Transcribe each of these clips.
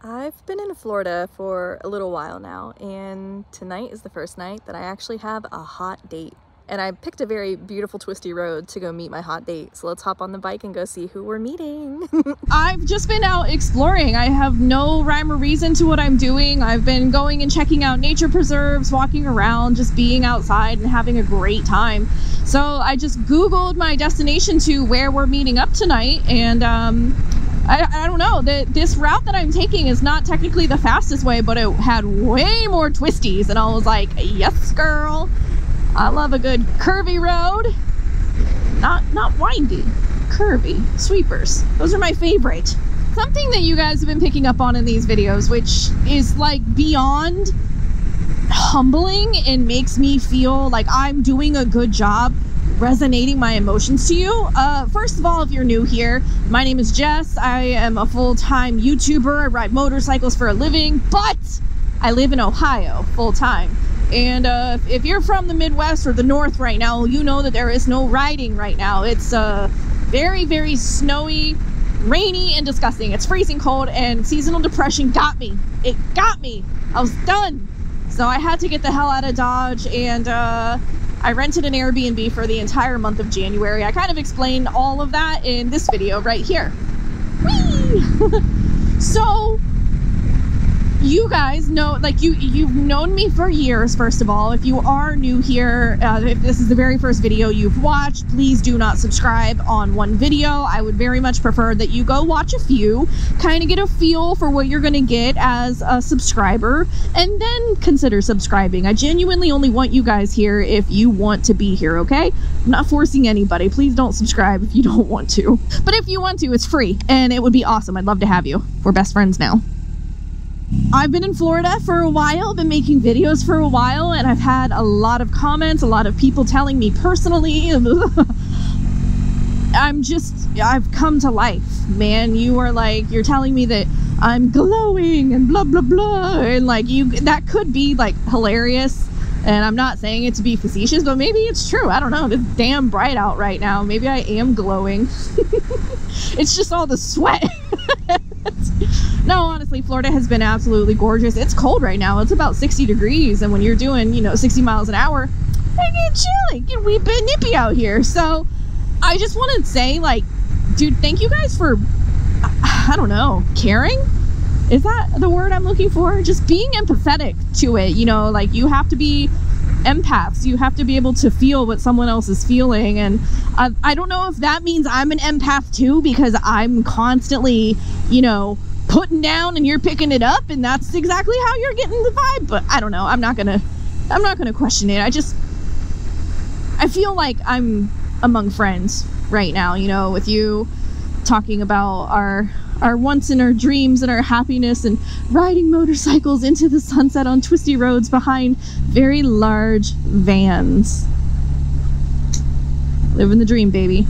I've been in Florida for a little while now, and tonight is the first night that I actually have a hot date. And I picked a very beautiful twisty road to go meet my hot date. So let's hop on the bike and go see who we're meeting. I've just been out exploring. I have no rhyme or reason to what I'm doing. I've been going and checking out nature preserves, walking around, just being outside and having a great time. So I just Googled my destination to where we're meeting up tonight and um, I, I don't know that this route that I'm taking is not technically the fastest way, but it had way more twisties, and I was like, yes, girl. I love a good curvy road. Not not windy, curvy sweepers. Those are my favorite. Something that you guys have been picking up on in these videos, which is like beyond humbling and makes me feel like I'm doing a good job resonating my emotions to you. Uh, first of all, if you're new here, my name is Jess. I am a full-time YouTuber. I ride motorcycles for a living, but I live in Ohio full-time. And uh, if you're from the Midwest or the North right now, you know that there is no riding right now. It's uh, very, very snowy, rainy, and disgusting. It's freezing cold, and seasonal depression got me. It got me. I was done. So I had to get the hell out of Dodge, and uh, I rented an Airbnb for the entire month of January. I kind of explained all of that in this video right here. So you guys know like you you've known me for years first of all. If you are new here uh, if this is the very first video you've watched please do not subscribe on one video. I would very much prefer that you go watch a few kind of get a feel for what you're gonna get as a subscriber and then consider subscribing. I genuinely only want you guys here if you want to be here okay? I'm not forcing anybody. Please don't subscribe if you don't want to. But if you want to it's free and it would be awesome. I'd love to have you. We're best friends now I've been in Florida for a while, been making videos for a while, and I've had a lot of comments, a lot of people telling me personally. I'm just, I've come to life, man. You are like, you're telling me that I'm glowing and blah, blah, blah. And like, you, that could be like hilarious. And I'm not saying it to be facetious, but maybe it's true. I don't know. It's damn bright out right now. Maybe I am glowing. it's just all the sweat. No, honestly, Florida has been absolutely gorgeous. It's cold right now. It's about 60 degrees. And when you're doing, you know, 60 miles an hour, I get chilly. Get wee bit nippy out here. So I just want to say, like, dude, thank you guys for, I don't know, caring? Is that the word I'm looking for? Just being empathetic to it. You know, like, you have to be empaths. You have to be able to feel what someone else is feeling. And I, I don't know if that means I'm an empath too, because I'm constantly, you know, putting down and you're picking it up. And that's exactly how you're getting the vibe. But I don't know. I'm not going to, I'm not going to question it. I just, I feel like I'm among friends right now, you know, with you talking about our our wants and our dreams and our happiness and riding motorcycles into the sunset on twisty roads behind very large vans. Living the dream, baby.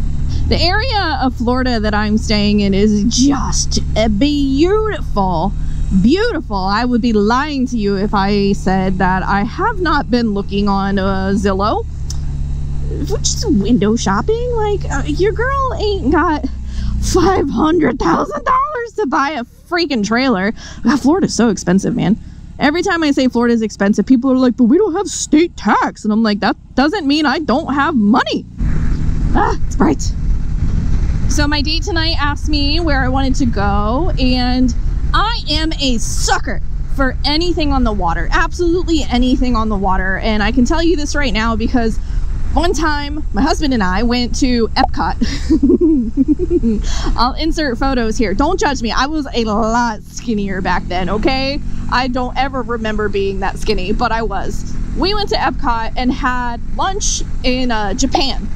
The area of Florida that I'm staying in is just beautiful. Beautiful. I would be lying to you if I said that I have not been looking on uh, Zillow. Just window shopping. Like, uh, your girl ain't got $500,000 to buy a freaking trailer. God, Florida's so expensive, man. Every time I say Florida's expensive, people are like, but we don't have state tax. And I'm like, that doesn't mean I don't have money. Ah, it's bright. So my date tonight asked me where I wanted to go, and I am a sucker for anything on the water. Absolutely anything on the water. And I can tell you this right now because one time my husband and I went to Epcot. I'll insert photos here. Don't judge me. I was a lot skinnier back then, okay? I don't ever remember being that skinny, but I was. We went to Epcot and had lunch in uh, Japan.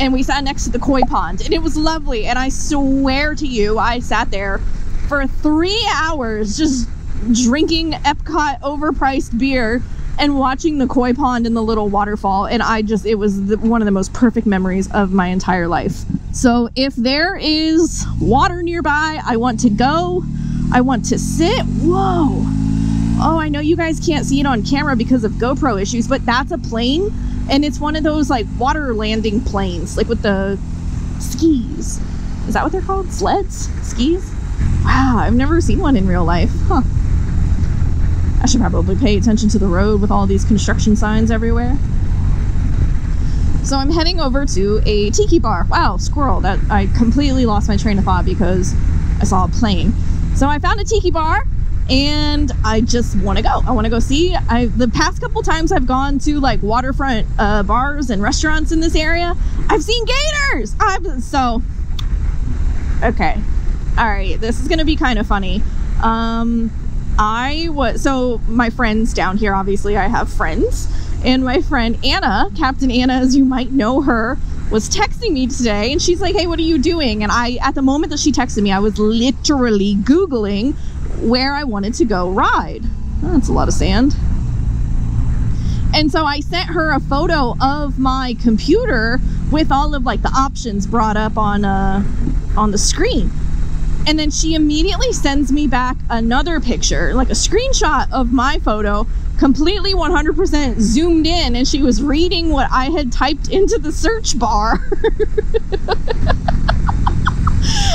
And we sat next to the koi pond, and it was lovely. And I swear to you, I sat there for three hours just drinking Epcot overpriced beer and watching the koi pond and the little waterfall and i just it was the, one of the most perfect memories of my entire life. So if there is water nearby i want to go. I want to sit. Whoa. Oh i know you guys can't see it on camera because of gopro issues but that's a plane and it's one of those like water landing planes like with the skis. Is that what they're called? Sleds? Skis? Wow, I've never seen one in real life. Huh. I should probably pay attention to the road with all these construction signs everywhere. So I'm heading over to a tiki bar. Wow, squirrel. That I completely lost my train of thought because I saw a plane. So I found a tiki bar and I just want to go. I want to go see. I the past couple times I've gone to like waterfront uh, bars and restaurants in this area, I've seen gators. I'm so okay. All right, this is gonna be kind of funny. Um, I was so my friends down here. Obviously, I have friends, and my friend Anna, Captain Anna, as you might know her, was texting me today, and she's like, "Hey, what are you doing?" And I, at the moment that she texted me, I was literally googling where I wanted to go ride. Oh, that's a lot of sand. And so I sent her a photo of my computer with all of like the options brought up on uh on the screen. And then she immediately sends me back another picture, like a screenshot of my photo, completely 100% zoomed in, and she was reading what I had typed into the search bar.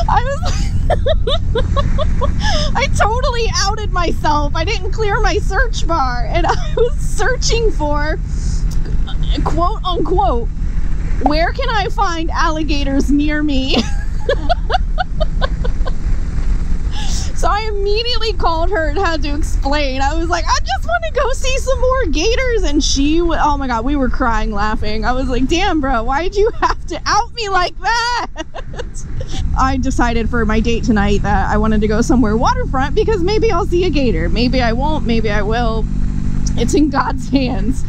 I was I totally outed myself. I didn't clear my search bar and I was searching for quote unquote where can I find alligators near me? So I immediately called her and had to explain. I was like, I just want to go see some more gators. And she, w- oh my God, we were crying laughing. I was like, damn, bro, why'd you have to out me like that? I decided for my date tonight that I wanted to go somewhere waterfront because maybe I'll see a gator. Maybe I won't, maybe I will. It's in God's hands.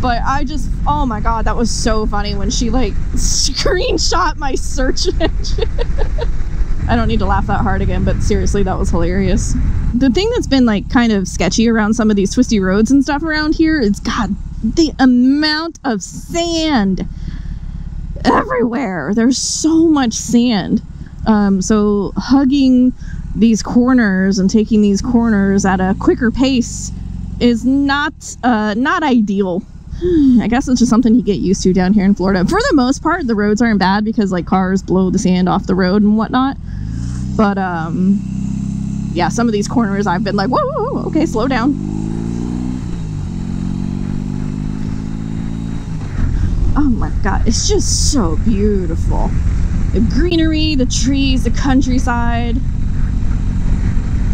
But I just, oh my God, that was so funny when she like screenshot my search engine. I don't need to laugh that hard again, but seriously, that was hilarious. The thing that's been like kind of sketchy around some of these twisty roads and stuff around here is God, the amount of sand everywhere. There's so much sand. Um, so hugging these corners and taking these corners at a quicker pace is not uh, not ideal. I guess it's just something you get used to down here in Florida. For the most part, the roads aren't bad because like cars blow the sand off the road and whatnot. But um, yeah, some of these corners I've been like, whoa, whoa, whoa okay, slow down. Oh my god, it's just so beautiful. The greenery, the trees, the countryside.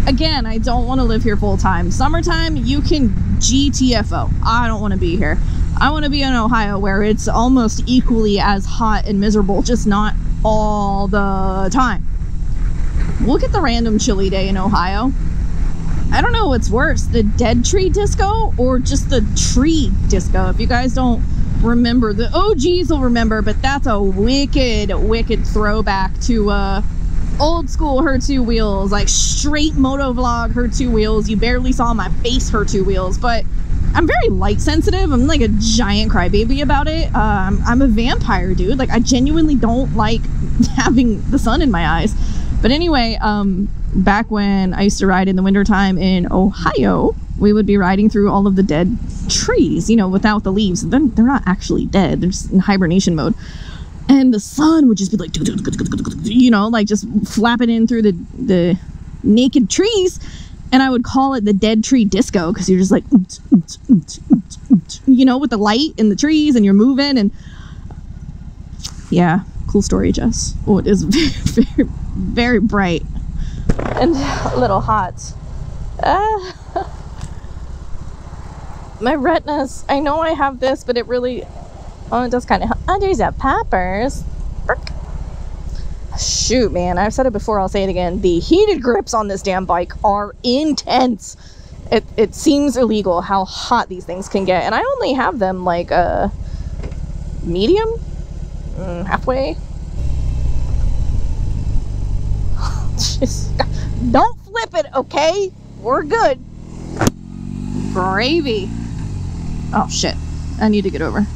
Again, I don't want to live here full time. Summertime, you can GTFO. I don't want to be here. I want to be in Ohio where it's almost equally as hot and miserable, just not all the time. Look at the random chilly day in Ohio. I don't know what's worse, the dead tree disco or just the tree disco. If you guys don't remember, the OGs will remember, but that's a wicked, wicked throwback to uh, old school her two wheels, like straight moto vlog her two wheels. You barely saw my face her two wheels, but I'm very light sensitive. I'm like a giant crybaby about it. Um, I'm a vampire, dude. Like I genuinely don't like having the sun in my eyes. But anyway, um, back when I used to ride in the wintertime in Ohio, we would be riding through all of the dead trees, you know, without the leaves. They're, they're not actually dead, they're just in hibernation mode. And the sun would just be like, you know, like just flapping in through the, the naked trees. And I would call it the dead tree disco because you're just like, you know, with the light and the trees and you're moving. And yeah, cool story, Jess. Oh, it is very, very, very bright and a little hot. Uh, my retinas, I know I have this, but it really, oh, it does kind of, oh, there's a poppers. Shoot, man, I've said it before, I'll say it again. The heated grips on this damn bike are intense. It, it seems illegal how hot these things can get, and I only have them like a uh, medium, mm, halfway. Just don't flip it, okay? We're good. Gravy. Oh shit. I need to get over.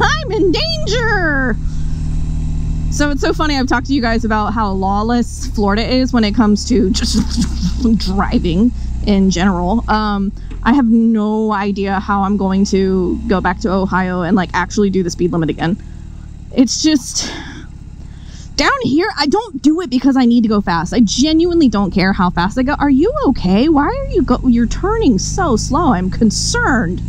I'm in danger! So it's so funny. I've talked to you guys about how lawless Florida is when it comes to just driving in general. Um, I have no idea how I'm going to go back to Ohio and like actually do the speed limit again. It's just down here, I don't do it because I need to go fast. I genuinely don't care how fast I go. Are you okay? Why are you go you're turning so slow? I'm concerned.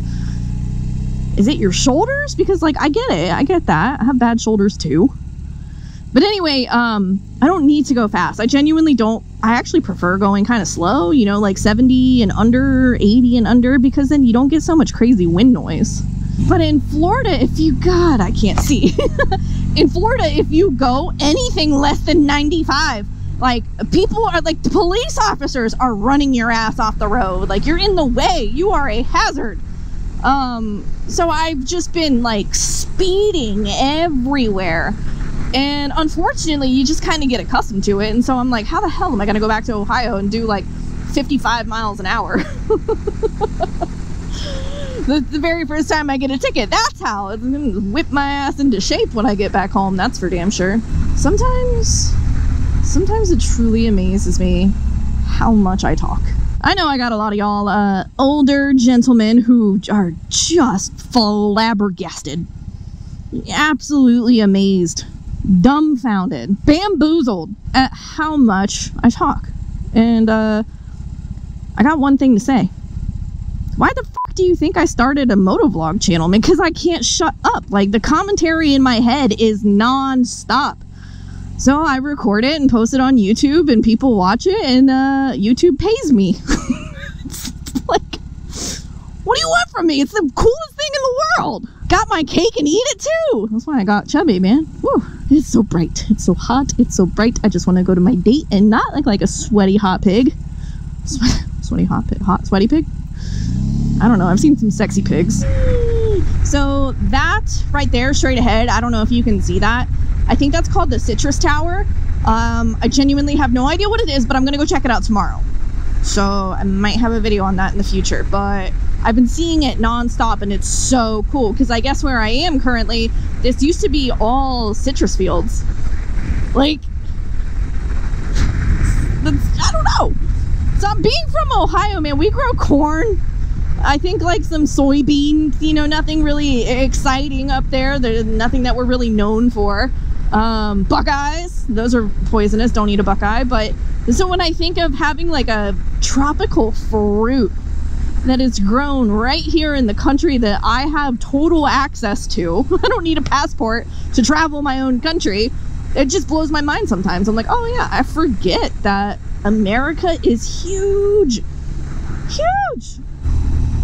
Is it your shoulders? Because like I get it. I get that. I have bad shoulders too. But anyway, um I don't need to go fast. I genuinely don't. I actually prefer going kind of slow, you know, like 70 and under, 80 and under because then you don't get so much crazy wind noise. But in Florida, if you, God, I can't see. in Florida, if you go anything less than 95, like people are like the police officers are running your ass off the road. Like you're in the way. You are a hazard. Um, so I've just been like speeding everywhere. And unfortunately, you just kind of get accustomed to it. And so I'm like, how the hell am I going to go back to Ohio and do like 55 miles an hour? the, the very first time I get a ticket. That's how it's gonna whip my ass into shape when I get back home. That's for damn sure. Sometimes, sometimes it truly amazes me how much I talk. I know I got a lot of y'all uh, older gentlemen who are just flabbergasted, absolutely amazed, dumbfounded, bamboozled at how much I talk. And uh, I got one thing to say. Why the fuck do you think I started a motovlog channel? Because I can't shut up. Like the commentary in my head is non-stop. So I record it and post it on YouTube and people watch it and uh, YouTube pays me. like, what do you want from me? It's the coolest thing in the world. Got my cake and eat it too. That's why I got chubby, man. Woo. It's so bright. It's so hot. It's so bright. I just want to go to my date and not look like a sweaty hot pig. sweaty hot pig. Hot sweaty pig? I don't know. I've seen some sexy pigs. So that right there, straight ahead, I don't know if you can see that. I think that's called the Citrus Tower. Um, I genuinely have no idea what it is, but I'm gonna go check it out tomorrow. So I might have a video on that in the future, but I've been seeing it nonstop and it's so cool because I guess where I am currently, this used to be all citrus fields. Like, I don't know. So being from Ohio, man, we grow corn I think like some soybeans, you know, nothing really exciting up there. There's nothing that we're really known for. Um, buckeyes, those are poisonous. Don't eat a buckeye. But so when I think of having like a tropical fruit that is grown right here in the country that I have total access to, I don't need a passport to travel my own country. It just blows my mind sometimes. I'm like, oh yeah, I forget that America is huge. Huge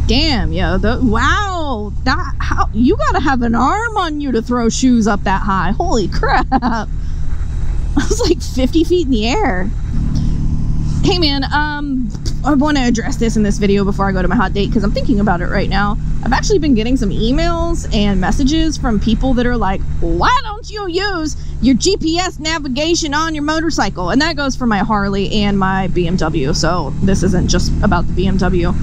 damn, yo, the wow, that how you gotta have an arm on you to throw shoes up that high. Holy crap. I was like 50 feet in the air. Hey man, um, I want to address this in this video before I go to my hot date because I'm thinking about it right now. I've actually been getting some emails and messages from people that are like, why don't you use your GPS navigation on your motorcycle? And that goes for my Harley and my BMW. So this isn't just about the BMW.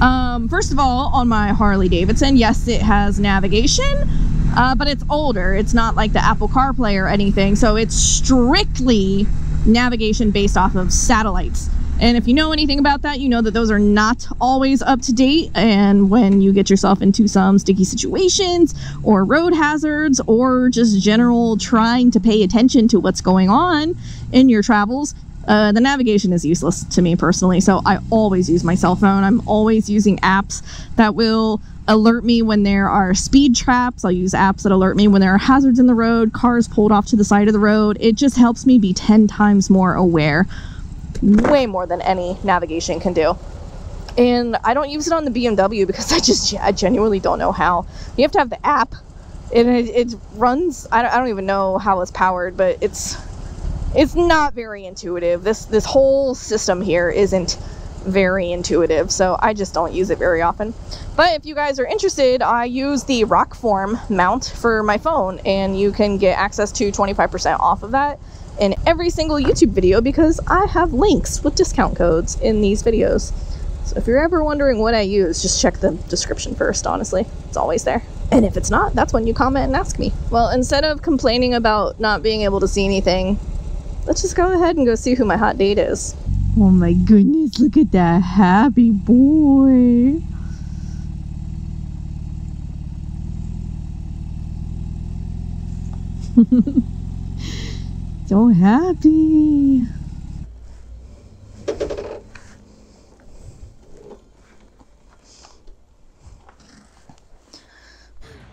Um, first of all, on my Harley Davidson, yes, it has navigation, uh, but it's older. It's not like the Apple CarPlay or anything, so it's strictly navigation based off of satellites. And if you know anything about that, you know that those are not always up to date. And when you get yourself into some sticky situations or road hazards or just general trying to pay attention to what's going on in your travels, uh, the navigation is useless to me personally, so I always use my cell phone. I'm always using apps that will alert me when there are speed traps. I'll use apps that alert me when there are hazards in the road, cars pulled off to the side of the road. It just helps me be 10 times more aware. Way more than any navigation can do. And I don't use it on the BMW because I just I genuinely don't know how. You have to have the app. And it, it runs, I don't, I don't even know how it's powered, but it's it's not very intuitive. This this whole system here isn't very intuitive, so I just don't use it very often. But if you guys are interested, I use the Rokform mount for my phone, and you can get access to 25% off of that in every single YouTube video because I have links with discount codes in these videos. So if you're ever wondering what I use, just check the description first, honestly. It's always there. And if it's not, that's when you comment and ask me. Well, instead of complaining about not being able to see anything, let's just go ahead and go see who my hot date is. Oh my goodness, look at that happy boy. so happy.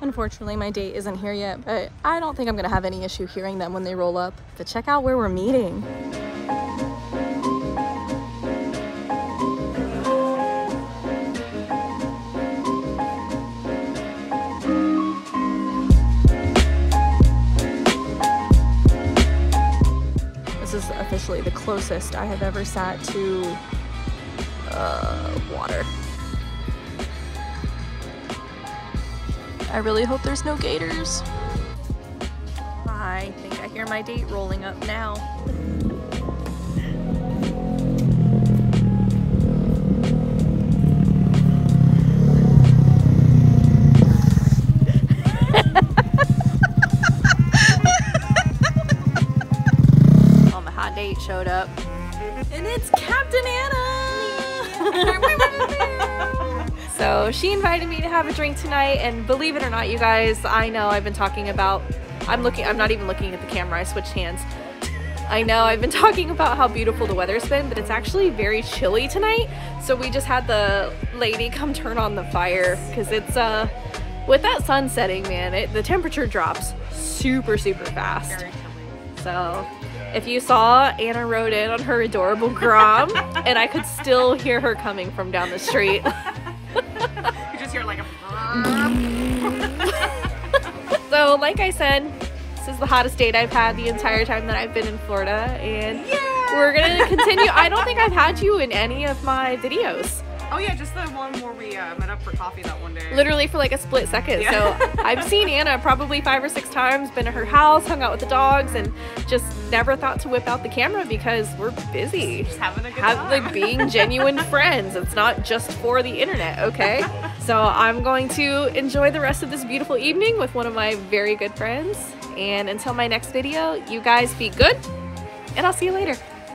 Unfortunately, my date isn't here yet, but I don't think I'm gonna have any issue hearing them when they roll up. But check out where we're meeting. This is officially the closest I have ever sat to uh, water. I really hope there's no gators. I think I hear my date rolling up now. oh, my hot date showed up. And it's Captain Anna! so she invited me to have a drink tonight, and believe it or not, you guys, I know I've been talking about. I'm looking. I'm not even looking at the camera. I switched hands. I know I've been talking about how beautiful the weather's been, but it's actually very chilly tonight. So we just had the lady come turn on the fire because it's uh with that sun setting, man, it, the temperature drops super super fast. So if you saw, Anna rode in on her adorable Grom, and I could still hear her coming from down the street. So, like I said, this is the hottest date I've had the entire time that I've been in Florida, and we're gonna continue. I don't think I've had you in any of my videos, Oh yeah, just the one where we uh, met up for coffee that one day. literally for like a split second. Yeah. So, I've seen Anna probably five or six times, been to her house, hung out with the dogs, and just never thought to whip out the camera because we're busy. Just having a good have time. like being genuine friends. It's not just for the internet, okay? So I'm going to enjoy the rest of this beautiful evening with one of my very good friends. And until my next video, you guys be good, and I'll see you later.